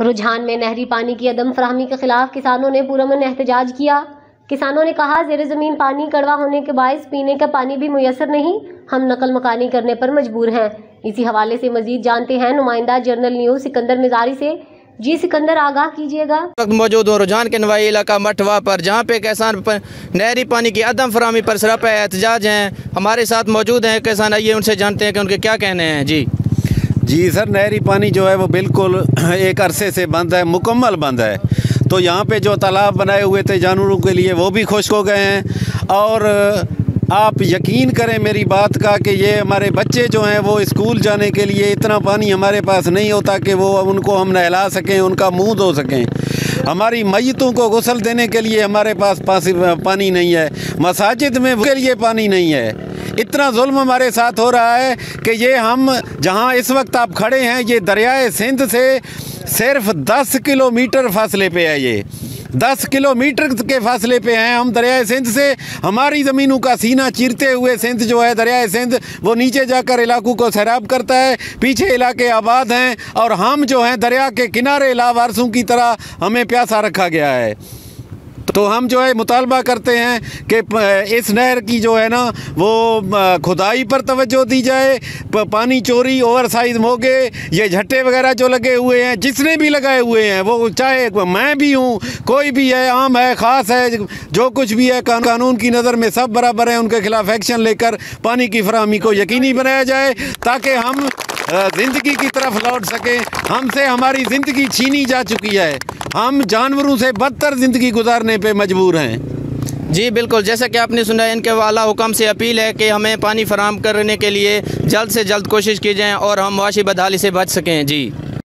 रुझान में नहरी पानी की अदम फरहमी के खिलाफ किसानों ने पुरमन एहतजाज किया। किसानों ने कहा, जेर ज़मीन पानी कड़वा होने के बायस पीने का पानी भी मुयसर नहीं, हम नकल मकानी करने पर मजबूर हैं। इसी हवाले से मजीद जानते हैं, नुमाइंदा जर्नल न्यूज़ सिकंदर मिजारी से। जी सिकंदर, आगाह कीजिएगा। मौजूद हूँ रुझान के नवाई इलाका मठवा पर, जहाँ पे किसान नहरी पानी की अदम फरहमी पर सरापा एहतजाज हैं। हमारे साथ मौजूद हैं किसान, आइए उनसे जानते हैं कि उनके क्या कहने हैं। जी। जी सर, नहरी पानी जो है वो बिल्कुल एक अरसे से बंद है, मुकम्मल बंद है। तो यहाँ पे जो तालाब बनाए हुए थे जानवरों के लिए, वो भी खुश्क हो गए हैं। और आप यकीन करें मेरी बात का कि ये हमारे बच्चे जो हैं, वो स्कूल जाने के लिए इतना पानी हमारे पास नहीं होता कि वो उनको हम नहला सकें, उनका मुँह धो सकें। हमारी मैतों को गसल देने के लिए हमारे पास पानी नहीं है। मसाजिद में के लिए पानी नहीं है। इतना जुल्म हमारे साथ हो रहा है कि ये हम, जहाँ इस वक्त आप खड़े हैं, ये दरियाए सिंध से सिर्फ़ 10 किलोमीटर फासले पे है ये। दस किलोमीटर के फासले पे हैं हम दरियाए सिंध से। हमारी ज़मीनों का सीना चीरते हुए सिंध जो है, दरियाए सिंध, वो नीचे जाकर इलाकों को सैराब करता है, पीछे इलाके आबाद हैं और हम जो हैं दरिया के किनारे लावारसों की तरह हमें प्यासा रखा गया है। तो हम जो है मुतालबा करते हैं कि इस नहर की जो है ना, वो खुदाई पर तवज्जो दी जाए पानी चोरी ओवर साइज़ मोगे, ये झट्टे वगैरह जो लगे हुए हैं, जिसने भी लगाए हुए हैं, वो चाहे मैं भी हूँ, कोई भी है, आम है, ख़ास है, जो कुछ भी है कानून की नज़र में सब बराबर हैं, उनके खिलाफ एक्शन लेकर पानी की फरहमी को यकीनी बनाया जाए, ताकि हम ज़िंदगी की तरफ़ लौट सकें, हमसे हमारी ज़िंदगी छीनी जा चुकी है। हम जानवरों से बदतर ज़िंदगी गुजारने पे मजबूर हैं। जी, बिल्कुल। जैसा कि आपने सुना, इनके वाला हुक्म से अपील है कि हमें पानी फराम करने के लिए जल्द से जल्द कोशिश की जाए और हम मुआशी बदहाली से बच सकें। जी।